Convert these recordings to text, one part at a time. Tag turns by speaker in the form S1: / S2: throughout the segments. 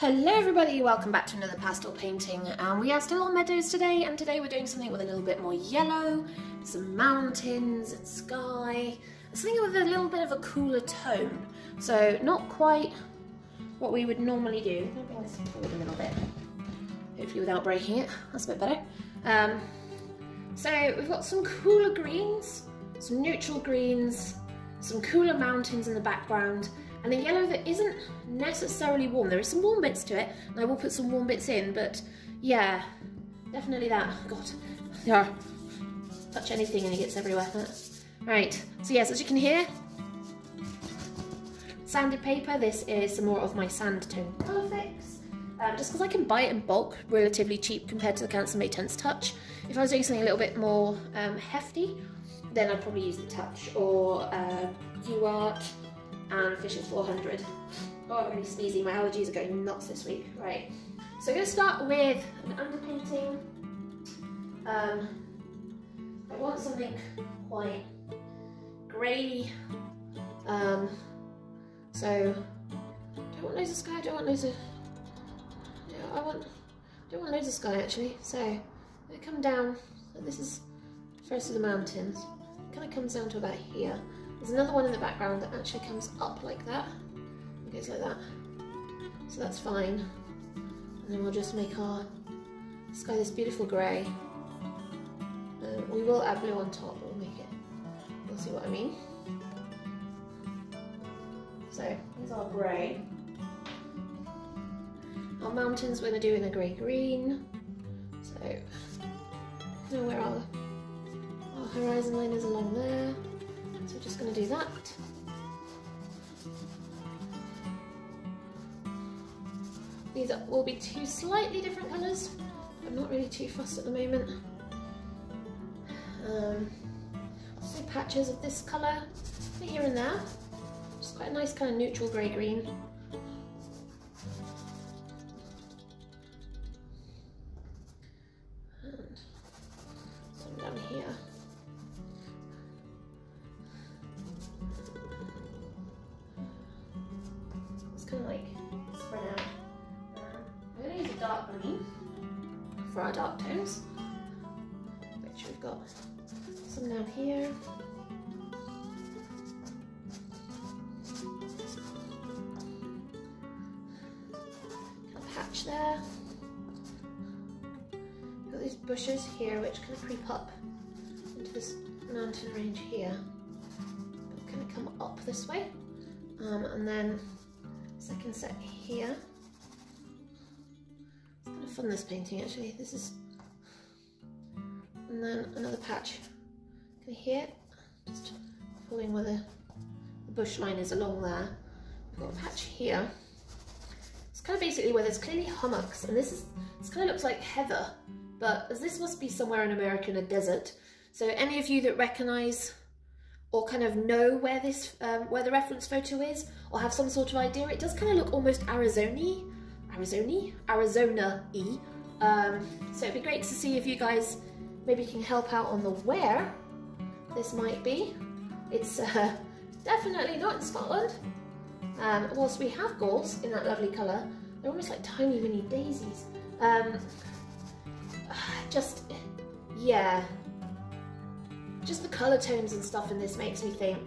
S1: Hello everybody, welcome back to another pastel painting and we are still on meadows today and today we're doing something with a little bit more yellow, some mountains and sky, something with a little bit of a cooler tone. So not quite what we would normally do. Me bring this forward a little bit, hopefully without breaking it, that's a bit better. Um, so we've got some cooler greens, some neutral greens, some cooler mountains in the background and a yellow that isn't necessarily warm. There are some warm bits to it, and I will put some warm bits in, but yeah, definitely that. God, yeah, touch anything and it gets everywhere. Right, so yes, as you can hear, sanded paper, this is some more of my sand tone colour fix. Um, just because I can buy it in bulk, relatively cheap compared to the Canson Mi-Teintes Touch. If I was doing something a little bit more um, hefty, then I'd probably use the Touch or uh, UART and Fisher 400. Oh, I'm really sneezy, my allergies are going nuts this week. Right, so I'm going to start with an underpainting. Um, I want something quite grey. Um, so, don't want loads of sky, don't want loads of... I want, don't want loads of sky actually. So, I come down, this is first of the mountains. It kind of comes down to about here. There's another one in the background that actually comes up like that. It goes like that. So that's fine. And then we'll just make our sky this beautiful grey. Uh, we will add blue on top, we'll make it, you'll see what I mean. So, here's our grey. Our mountains we're going to do in a grey-green. So, know where our, our horizon line is along there. So we're just going to do that. These will be two slightly different colours. I'm not really too fussed at the moment. Um, so patches of this colour here and there. Just quite a nice kind of neutral grey-green. This way. Um, and then second set here. It's kind of fun this painting actually. This is, and then another patch okay, here, just following where the, the bush line is along there. We've got a patch here. It's kind of basically where there's clearly hummocks, and this is this kind of looks like heather, but as this must be somewhere in America in a desert. So any of you that recognise or kind of know where this um, where the reference photo is or have some sort of idea. It does kind of look almost Arizona-y, Arizona, Arizona e. Um, so it'd be great to see if you guys maybe can help out on the where this might be. It's uh, definitely not in Scotland. Um, whilst we have galls in that lovely colour, they're almost like tiny mini daisies. Um, just, yeah, just the colour tones and stuff in this makes me think,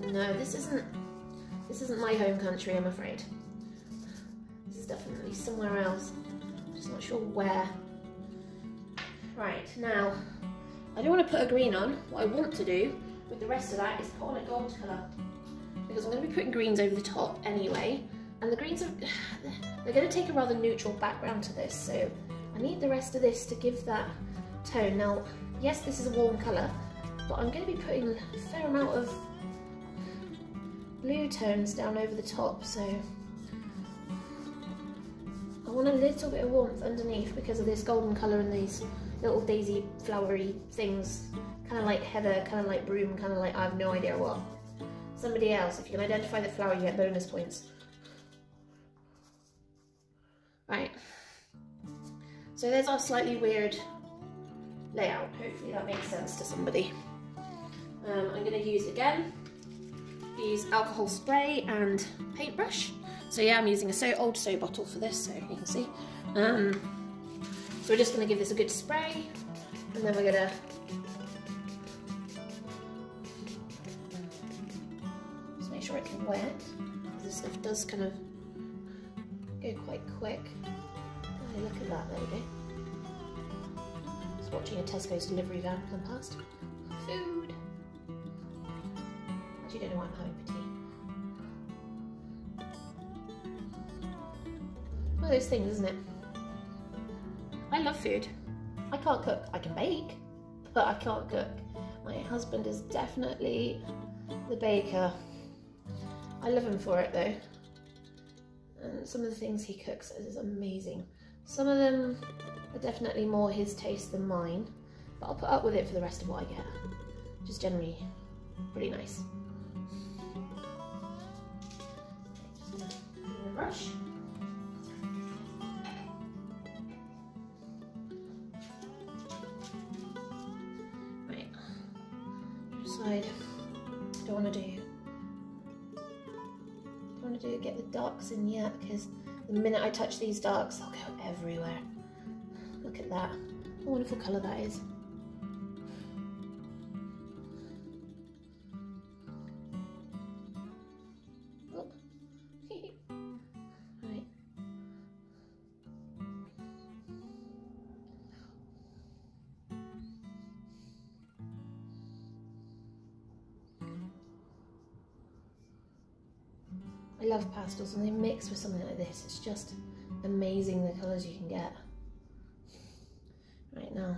S1: no, this isn't, this isn't my home country, I'm afraid. This is definitely somewhere else. I'm Just not sure where. Right, now, I don't want to put a green on. What I want to do with the rest of that is put on a gold colour. Because I'm going to be putting greens over the top anyway. And the greens are, they're going to take a rather neutral background to this. So I need the rest of this to give that tone. Now, yes, this is a warm colour, but I'm going to be putting a fair amount of blue tones down over the top so I want a little bit of warmth underneath because of this golden colour and these little daisy flowery things kind of like heather, kind of like broom, kind of like I have no idea what. Somebody else, if you can identify the flower you get bonus points. Right, so there's our slightly weird layout. Hopefully that makes sense to somebody. Um, I'm going to use again, use alcohol spray and paintbrush So yeah, I'm using a so old so bottle for this, so you can see. Um, so we're just gonna give this a good spray, and then we're gonna just make sure it's wet. This stuff does kind of go quite quick. Oh, look at that, there. Just watching a Tesco's delivery van come past. Food! Actually, don't know what I'm having for tea. One of those things, isn't it? I love food. I can't cook. I can bake, but I can't cook. My husband is definitely the baker. I love him for it though. And some of the things he cooks is amazing. Some of them are definitely more his taste than mine, but I'll put up with it for the rest of what I get. Just generally pretty nice. Brush. Right, side. Don't want to do. Don't want to do get the darks in yet because the minute I touch these darks, they'll go everywhere. Look at that. What a wonderful colour that is. I love pastels and they mix with something like this. It's just amazing the colours you can get. Right now,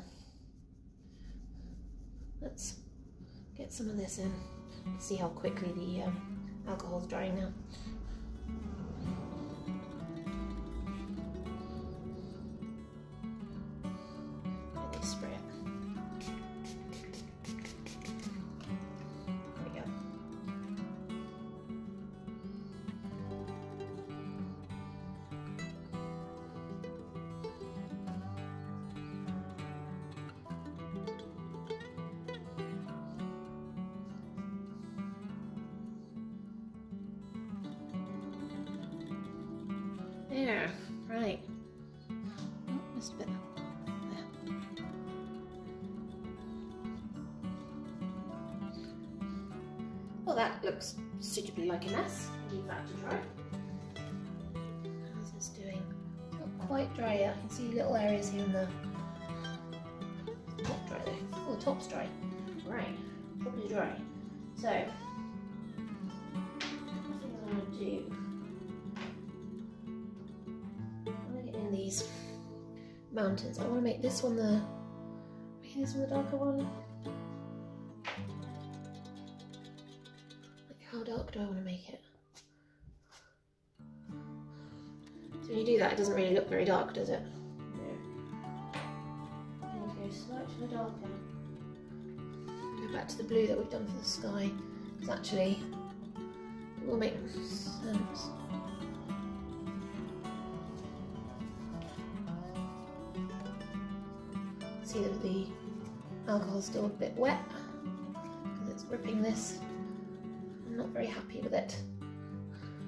S1: let's get some of this in. See how quickly the um, alcohol's drying now. Well, that looks suitably like a mess. Leave that to dry. How's this doing? Not quite dry yet. I can see little areas here in the Top dry though. Oh, the top's dry. Right, probably dry. So, things I want to do in these mountains. I want to make this one the make this one the darker one. Do I want to make it? So when you do that, it doesn't really look very dark, does it? Okay, slightly darker. Go back to the blue that we've done for the sky, because actually it will make sense. see that the alcohol is still a bit wet because it's ripping this. Not very happy with it.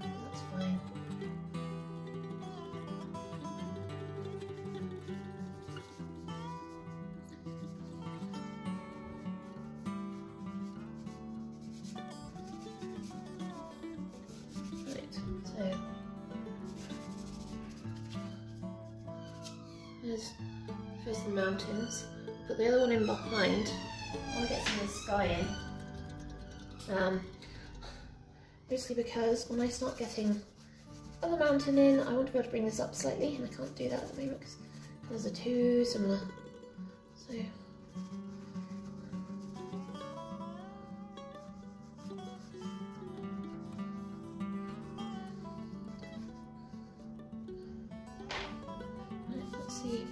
S1: That's fine. Right, so there's First the mountains, put the other one in behind. I want to get some of the sky in. Um, basically because when I start getting other mountain in, I want to be able to bring this up slightly, and I can't do that at the moment because those are too similar. So let's see.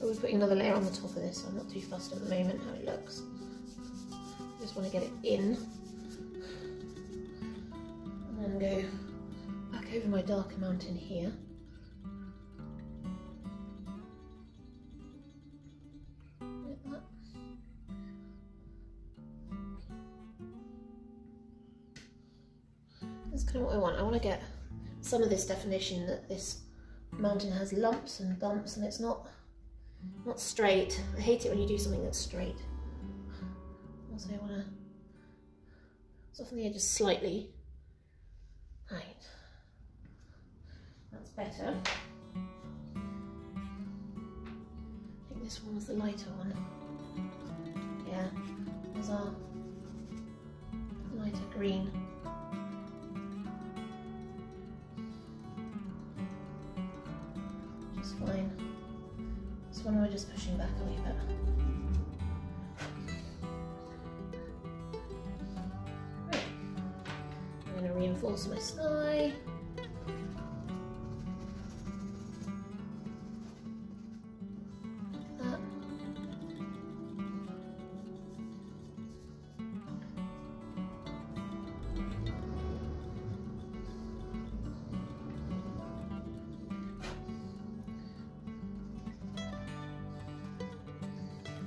S1: Oh, we're putting another layer on the top of this, I'm not too fussed at the moment just want to get it in. And then go back over my darker mountain here. That's kind of what I want. I want to get some of this definition that this mountain has lumps and bumps and it's not not straight. I hate it when you do something that's straight. Also, I want to soften the edges slightly. Right, that's better. I think this one was the lighter one. Yeah, there's our lighter green. Just fine. This one we're just pushing back a wee bit. Reinforce my sky.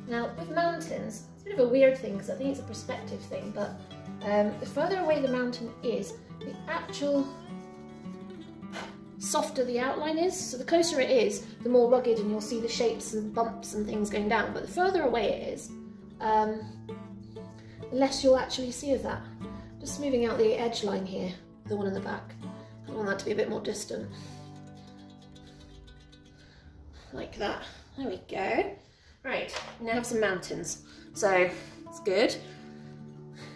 S1: Now, with mountains, it's a bit of a weird thing because I think it's a perspective thing, but um, the further away the mountain is, actual softer the outline is. So the closer it is, the more rugged and you'll see the shapes and bumps and things going down. But the further away it is, um, the less you'll actually see of that. Just smoothing out the edge line here, the one in the back. I want that to be a bit more distant. Like that. There we go. Right, now have some mountains. So it's good.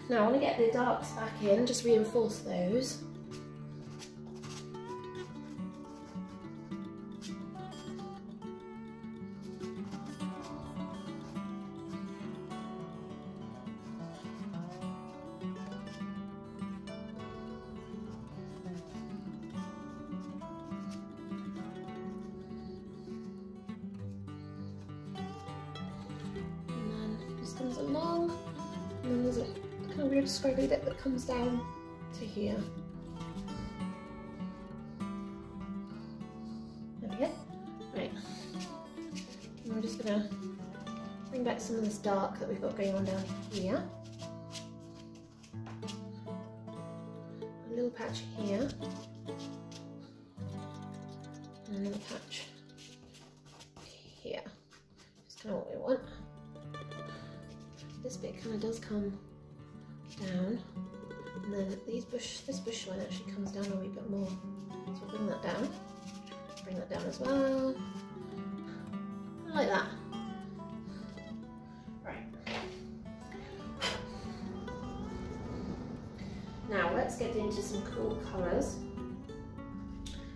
S1: Now I want to get the darks back in, just reinforce those. Comes along and then there's a kind of weird squiggly bit that comes down to here. There we go. Right. We're just gonna bring back some of this dark that we've got going on down here. A little patch here. Come down and then these bush, this bush line actually comes down a wee bit more. So we'll bring that down, bring that down as well, like that. Right. Now let's get into some cool colours.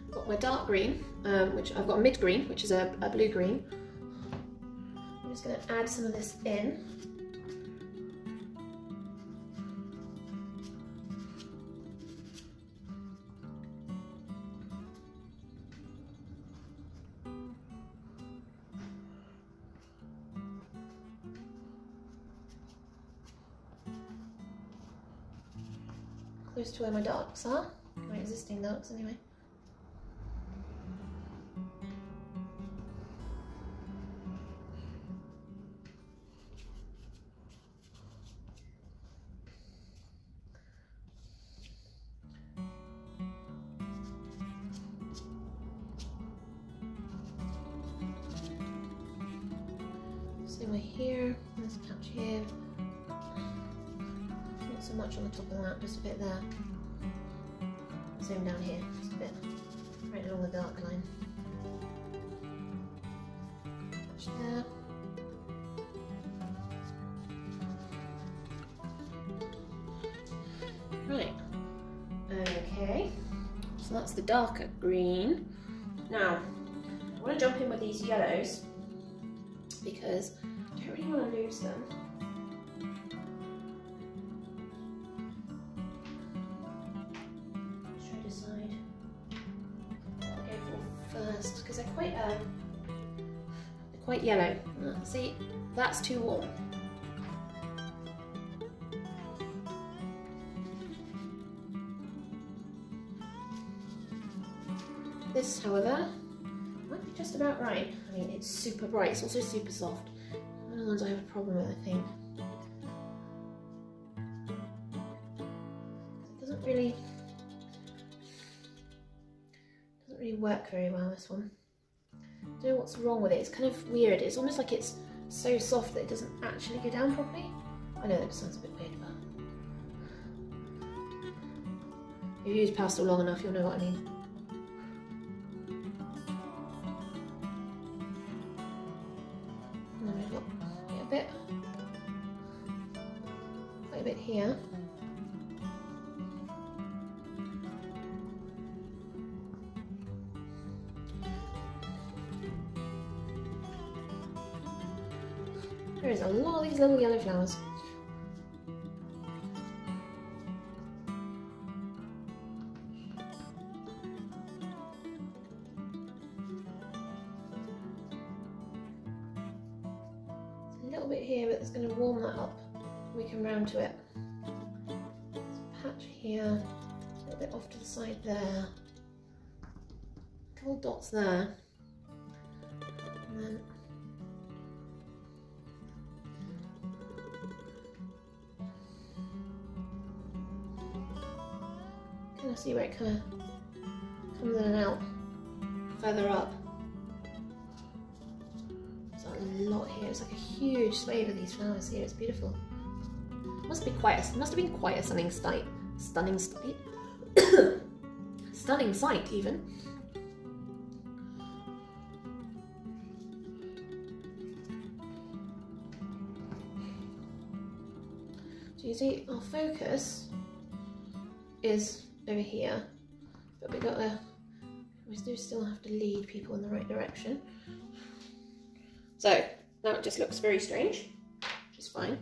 S1: I've got my dark green, um, which I've got mid green, which is a, a blue green. I'm just going to add some of this in. To where my darks are, my existing darks anyway. Right, okay, so that's the darker green. Now, I want to jump in with these yellows because I don't really want to lose them. Yellow. See, that's too warm. This, however, might be just about right. I mean, it's super bright. It's also super soft. One of the ones I have a problem with, I think. It doesn't really doesn't really work very well, this one. What's wrong with it. It's kind of weird. It's almost like it's so soft that it doesn't actually go down properly. I know that sounds a bit weird, but if you use pastel long enough, you'll know what I mean. A bit, quite a bit here. Little yellow flowers. a little bit here, but it's going to warm that up. We can round to it. patch here, a little bit off to the side there. Couple dots there. Kind of see where it kind of comes in and out further up. There's a lot here. It's like a huge swathe of these flowers here. It's beautiful. Must be quite. A, must have been quite a stunning sight. Stunning sight. stunning sight, even. So you see, our focus is over here, but we got to, we do still have to lead people in the right direction. So now it just looks very strange, which is fine.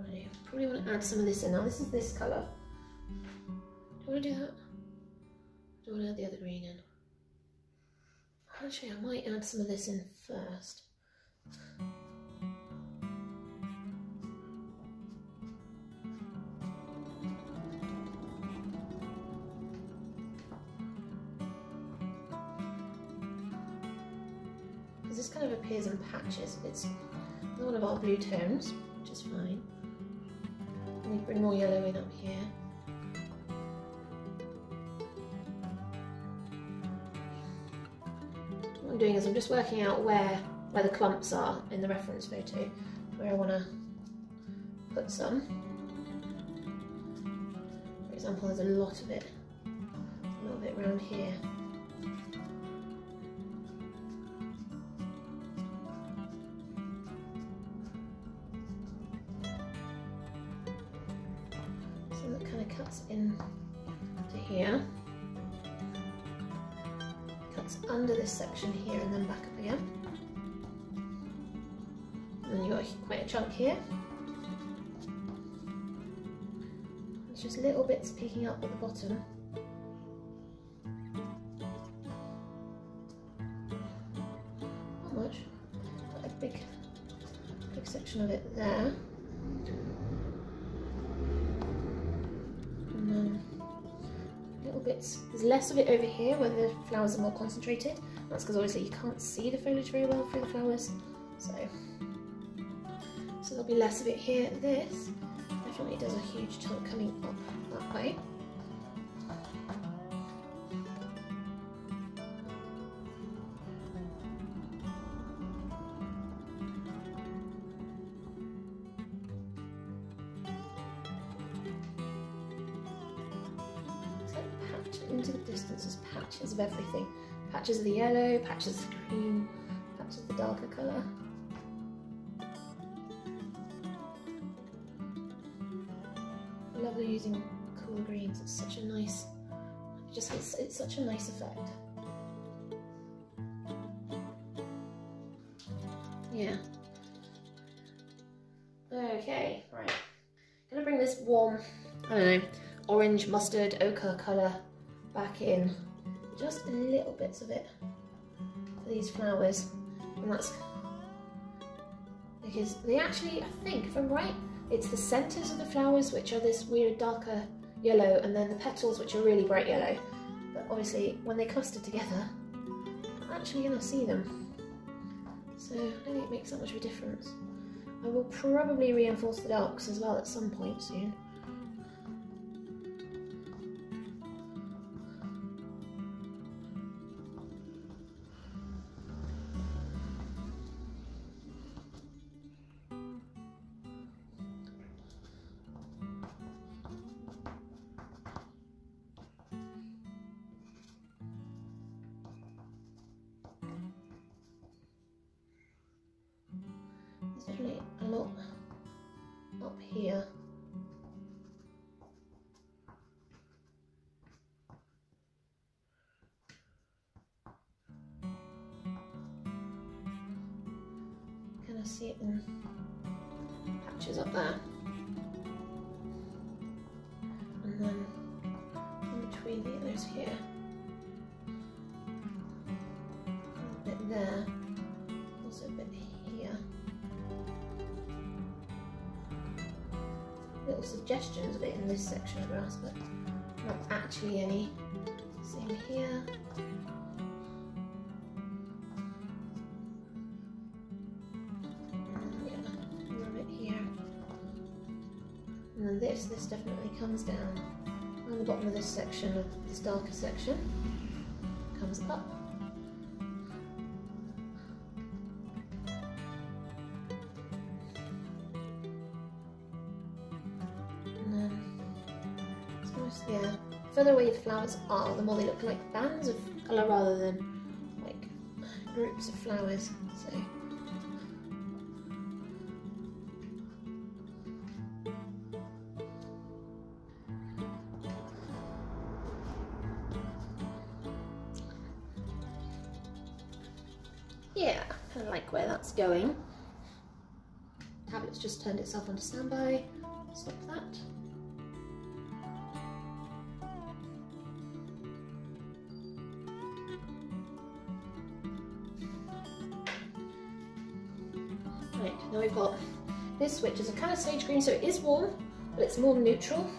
S1: I probably want to add some of this in. Now this is this colour. Do I want to do that? Do I want to add the other green in? Actually, I might add some of this in first. This kind of appears in patches. It's one of our blue tones, which is fine. Let me bring more yellow in up here. What I'm doing is I'm just working out where, where the clumps are in the reference photo, where I want to put some. For example, there's a lot of it, a lot of it around here. Chunk here. It's just little bits peeking up at the bottom. Not much, a big, big section of it there. Little bits. There's less of it over here where the flowers are more concentrated. That's because obviously you can't see the foliage very well through the flowers. So there'll be less of it here. This definitely does a huge chunk coming up that way. into the distance as patches of everything. Patches of the yellow, patches of the using cool greens, it's such a nice, it just it's, it's such a nice effect. Yeah. Okay, right. gonna bring this warm, I don't know, orange mustard ochre colour back in just little bits of it for these flowers and that's because they actually, I think if I'm right, it's the centres of the flowers which are this weird darker yellow and then the petals which are really bright yellow. But obviously when they cluster together I'm actually going to see them. So I don't think it makes that much of a difference. I will probably reinforce the darks as well at some point soon see it in patches up there. And then in between the others here. A bit there, also a bit here. Little suggestions of it in this section of grass, but not actually any. Same here. Comes down on the bottom of this section of this darker section, comes up. And then yeah, further away the flowers are, the more they look like bands of colour rather than like groups of flowers. So going. Tablet's just turned itself onto standby. Stop that. Right, now we've got this which is a kind of sage green, so it is warm, but it's more neutral.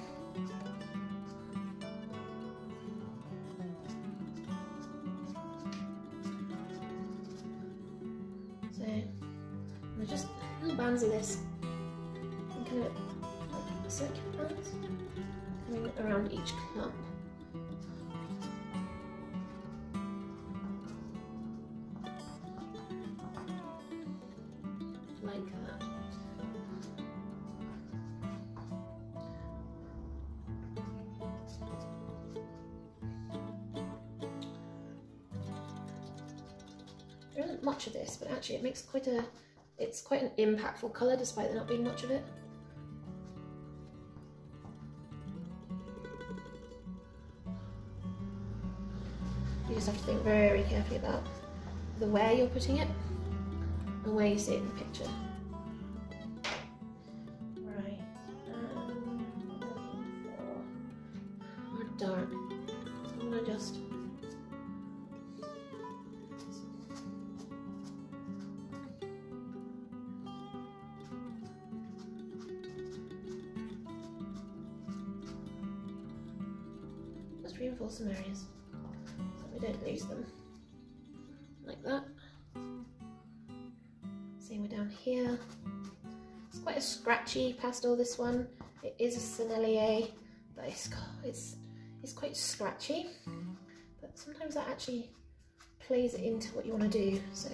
S1: There isn't much of this, but actually it makes quite a, it's quite an impactful colour despite there not being much of it. You just have to think very carefully about the where you're putting it and where you see it in the picture. Pastel, this one. It is a Sennelier, but it's, it's, it's quite scratchy. But sometimes that actually plays into what you want to do, so.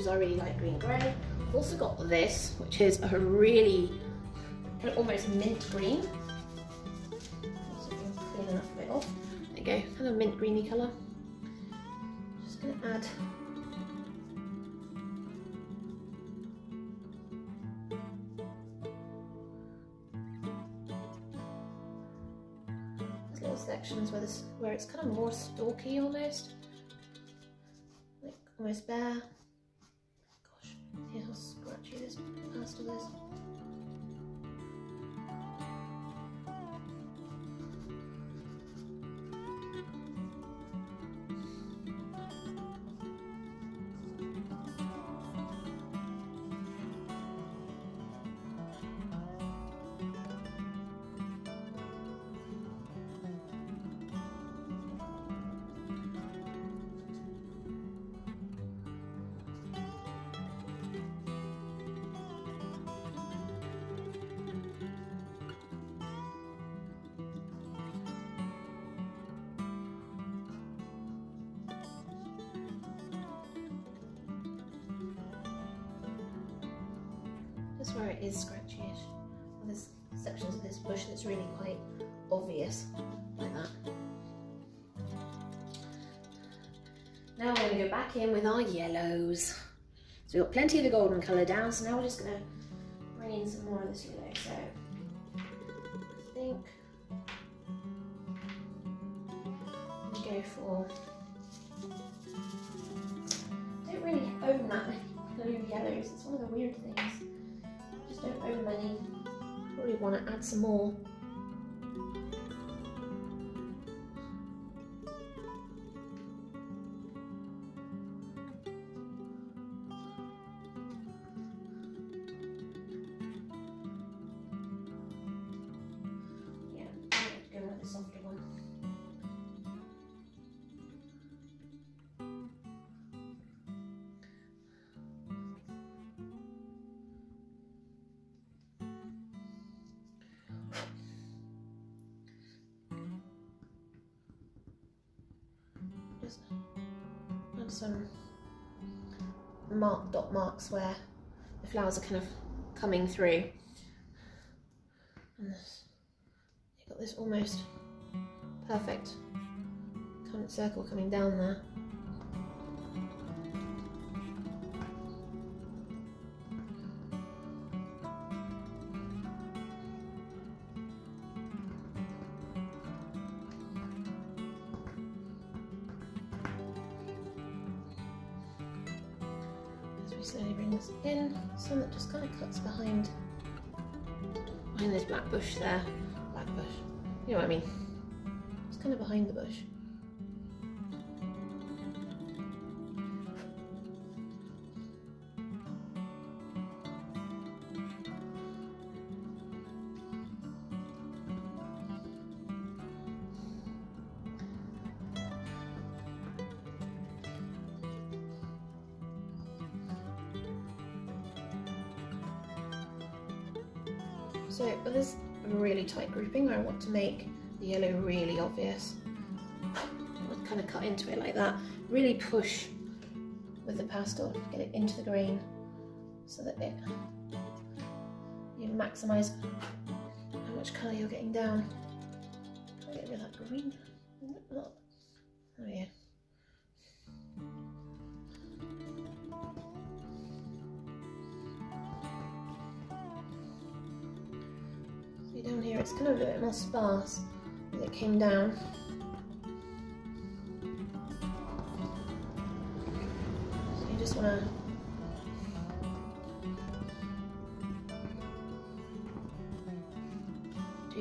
S1: Which is really light green grey. We've also got this, which is a really of almost mint green. There you go, kind of mint greeny colour. Just gonna add little sections where this where it's kind of more stalky almost. Like almost bare. See how this where it is scratchy-ish. Well, there's sections of this bush that's really quite obvious, like that. Now we're going to go back in with our yellows. So we've got plenty of the golden colour down, so now we're just going to bring in some more of this yellow. So add some more. Add some mark dot marks where the flowers are kind of coming through. And this, you've got this almost perfect kind of circle coming down there. Behind the bush. So with this really tight grouping I want to make the yellow really obvious, kind of cut into it like that. Really push with the pastel, get it into the grain so that it you maximise how much colour you're getting down. Get rid of that green. Oh yeah. down here it's kind of a bit more sparse as it came down.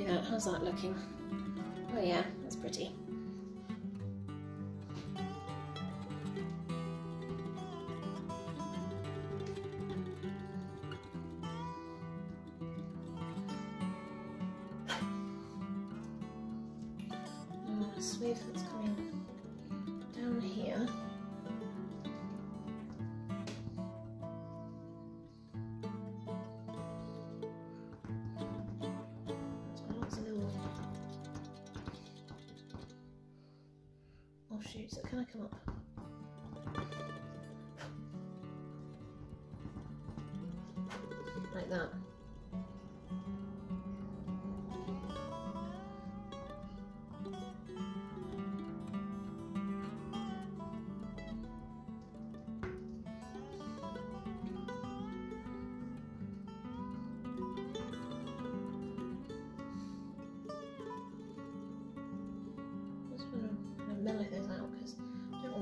S1: That. How's that looking? Oh yeah, that's pretty.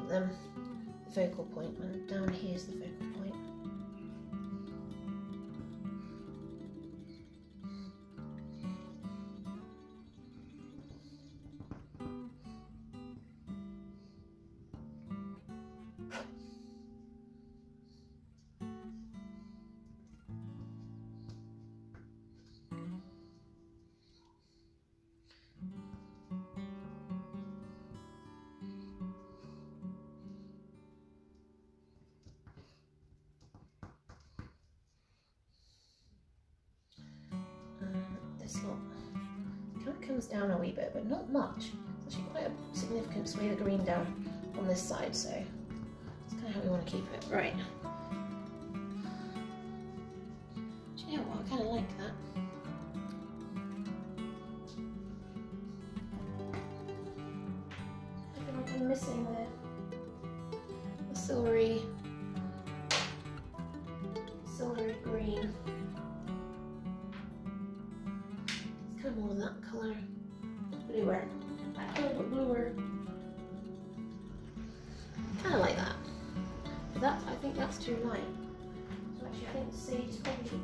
S1: Them the focal point when down here is the focal point. not much. It's actually quite a significant smear of green down on this side, so that's kind of how we want to keep it. Right. Do you know what? I kind of like that. I feel like I'm missing the, the silvery silvery green. It's kind of more that colour. Colour but bluer. Kind of like that. That, I think that's too light. So actually I think sage is probably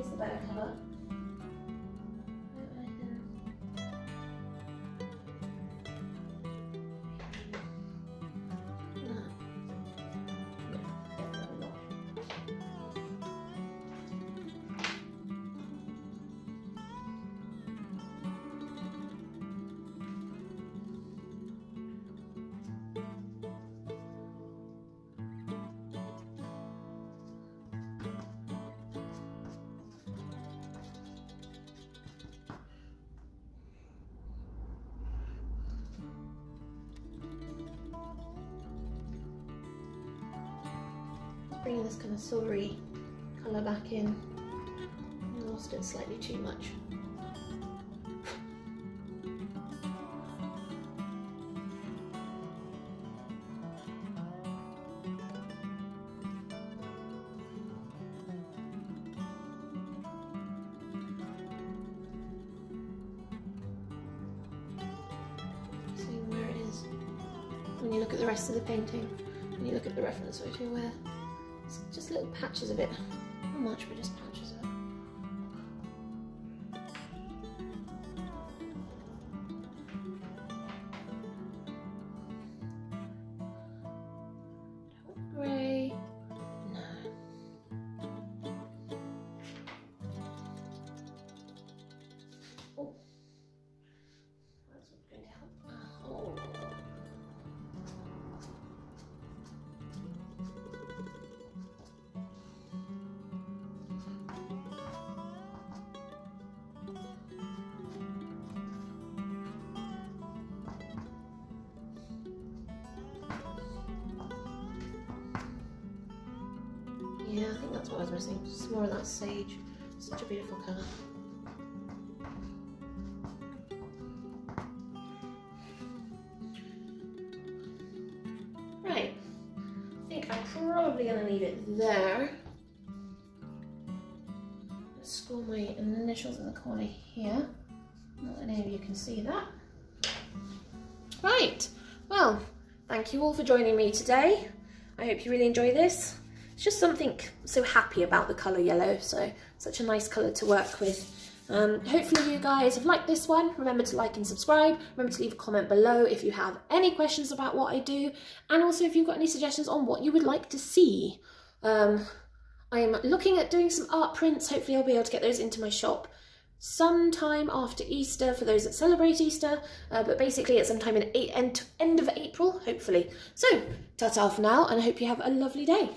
S1: is the better colour. Bringing this kind of silvery colour back in. I lost it slightly too much. Seeing where it is when you look at the rest of the painting, when you look at the reference photo where just little patches of it. Not much, but just patches Yeah, I think that's what I was missing. Just more of that sage. Such a beautiful colour. Right. I think I'm probably going to leave it there. Let's score my initials in the corner here. Not that any of you can see that. Right. Well, thank you all for joining me today. I hope you really enjoy this. It's just something so happy about the colour yellow, so such a nice colour to work with. Um, hopefully you guys have liked this one. Remember to like and subscribe. Remember to leave a comment below if you have any questions about what I do. And also if you've got any suggestions on what you would like to see. Um, I am looking at doing some art prints. Hopefully I'll be able to get those into my shop sometime after Easter for those that celebrate Easter, uh, but basically it's sometime in eight, end, end of April, hopefully. So, ta-ta for now, and I hope you have a lovely day.